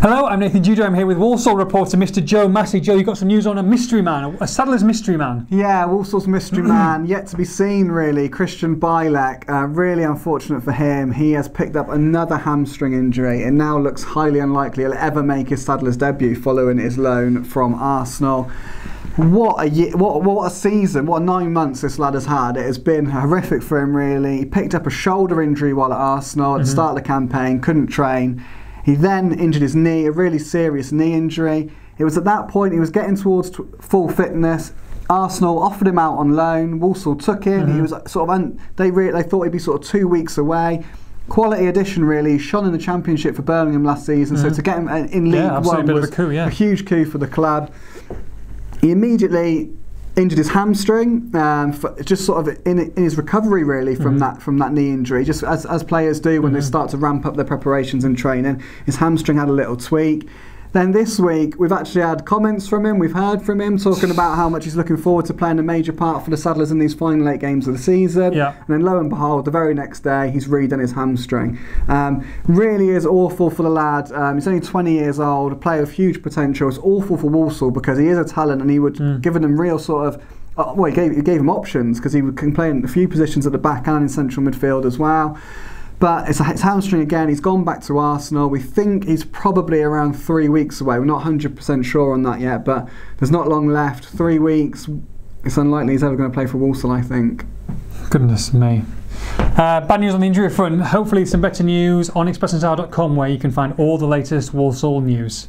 Hello, I'm Nathan Judah. I'm here with Walsall reporter Mr. Joe Massey. Joe, you've got some news on a mystery man, a Saddler's mystery man. Yeah, Walsall's mystery man, yet to be seen really. Krystian Bielik, uh, really unfortunate for him. He has picked up another hamstring injury. It now looks highly unlikely he'll ever make his Saddler's debut following his loan from Arsenal. What a year, what what a season! What nine months this lad has had. It has been horrific for him. Really, he picked up a shoulder injury while at Arsenal at the Mm-hmm. start of the campaign. Couldn't train. He then injured his knee, a really serious knee injury. It was at that point he was getting towards t- full fitness. Arsenal offered him out on loan. Walsall took him. Mm-hmm. He was sort of un- they re- they thought he'd be sort of two weeks away. Quality addition, really. He shone in the championship for Birmingham last season. So to get him uh, in League Mm-hmm. One a was a coup, yeah. huge coup for the club. He immediately injured his hamstring, um, just sort of in, in his recovery really from that from that knee injury. Just as, as players do when they start to ramp up their preparations and training, his hamstring had a little tweak. Then this week we've actually had comments from him. We've heard from him talking about how much he's looking forward to playing a major part for the Saddlers in these final eight games of the season. Yeah. And then lo and behold, the very next day he's redone his hamstring. Um, really is awful for the lad. Um, he's only 20 years old, a player of huge potential. It's awful for Walsall because he is a talent and he would given them real sort of. Uh, well, he gave, he gave him options because he would can play in a few positions at the back and in central midfield as well. But it's, a, it's hamstring again. He's gone back to Arsenal. We think he's probably around three weeks away. We're not 100% sure on that yet, but there's not long left. Three weeks. It's unlikely he's ever going to play for Walsall, I think. Goodness me. Uh, bad news on the injury front. Hopefully, some better news on expressandstar.com where you can find all the latest Walsall news.